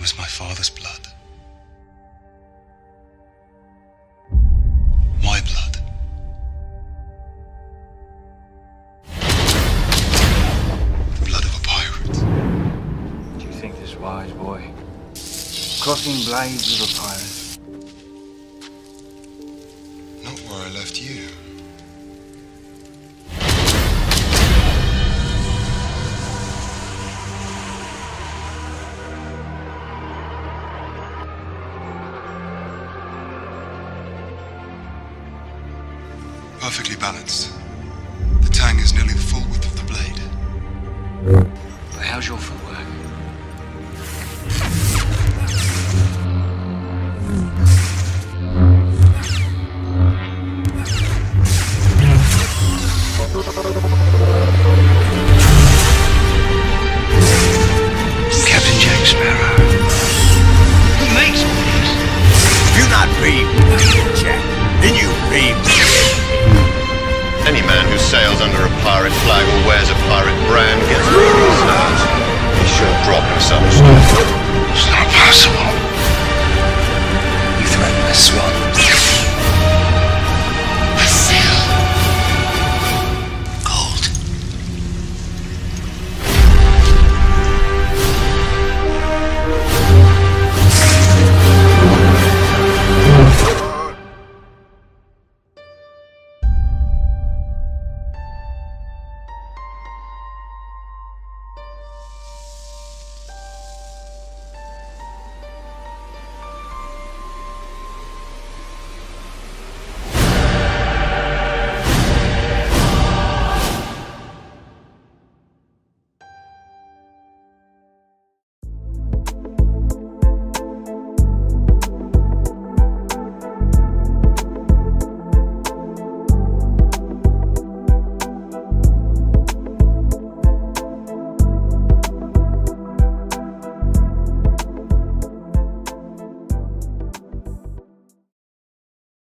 was my father's blood. My blood. The blood of a pirate. Do you think this wise boy, crossing blades with a pirate? Not where I left you. Perfectly balanced. The tang is nearly the full width of the blade. But how's your footwork? Pirate flag or wears a pirate brand gets nerves. He should drop himself.